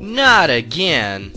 Not again!